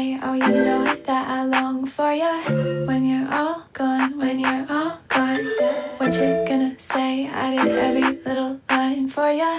say, oh, you know that I long for you. When you're all gone, when you're all gone, what you gonna say? I did every little line for you.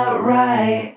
out right.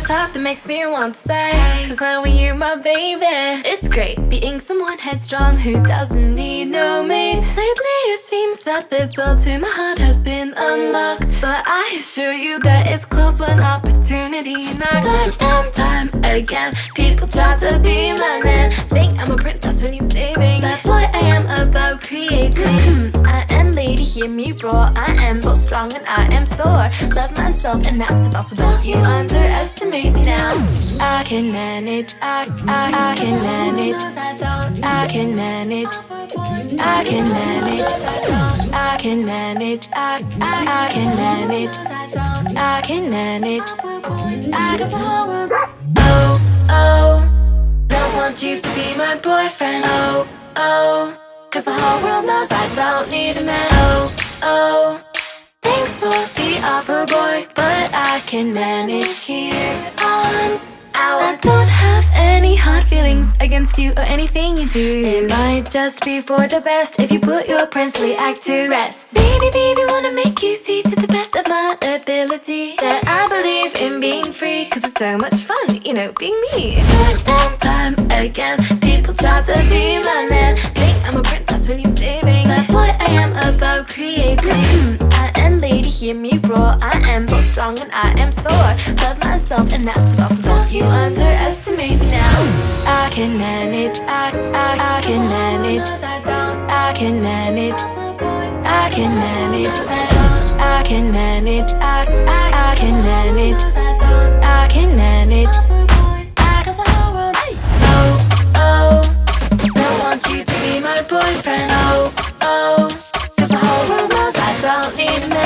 top that makes me want to say Cause now when you're my baby. It's great being someone headstrong Who doesn't need no mate. Lately it seems that the door to my heart has been unlocked. But I assure you that it's closed when opportunity knocks. Time and time again People try to be my man. Think I'm a princess who needs saving. That boy I am about creating hear me roar. I am both strong and I am sore. Love myself and that's also don't you underestimate me now. I can manage, I, I, I can manage, I can manage, I can manage, I can manage, I, I, I can manage, I can manage, I can manage. Oh, oh, don't want you to be my boyfriend. Oh, oh, cause the whole world knows I don't need a man. Oh, oh. Thanks for the offer, boy, but I can manage here on out. I don't have any hard feelings against you or anything you do. It might just be for the best if you put your princely act to rest. Baby, baby, wanna make you see to the best of my ability that I believe in being free, cause it's so much fun, you know, being me. Time and time again, people try to be my man. I'm a princess when you're saving. But boy, I am about creating. Mm, I am lady, hear me roar. I am both strong and I am sore. Love myself and that's also don't you underestimate me now. I can manage, I, I, I can manage. I can manage. I can manage. I can manage. I, I, I can manage. I can manage boyfriend. Oh, oh. Cause the whole world knows I don't need a man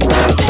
Wow.